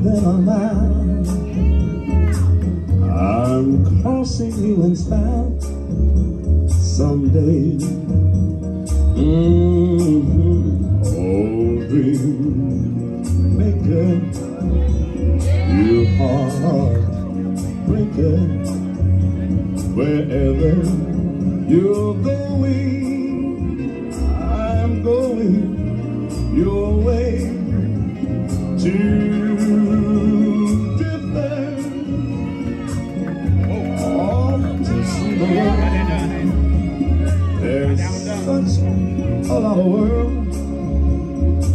Than a mile. I'm crossing you in style someday. Mm-hmm. Oh, dream maker, you wherever you're going. I'm going your way to. There's such a lot of world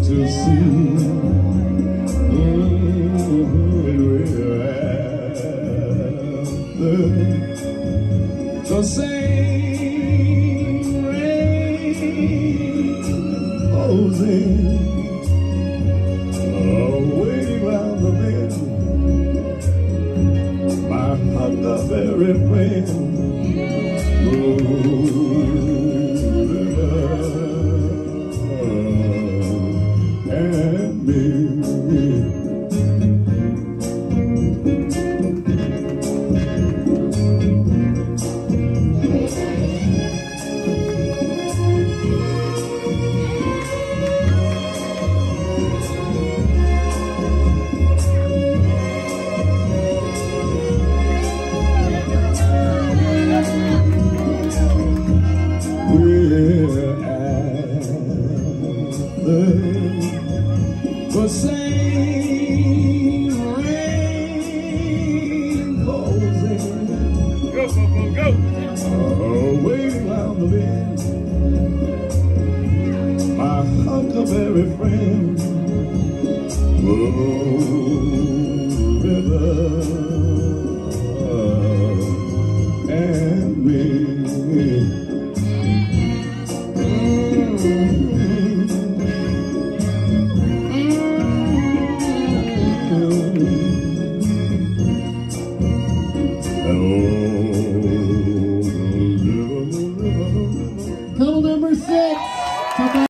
to see. Mm-hmm. The same rain goes in, waiting round the bend. My huckleberry friend, the same rainbows in Go, go, go, go. Oh, waiting round the bend. My huckleberry friend, Blue River.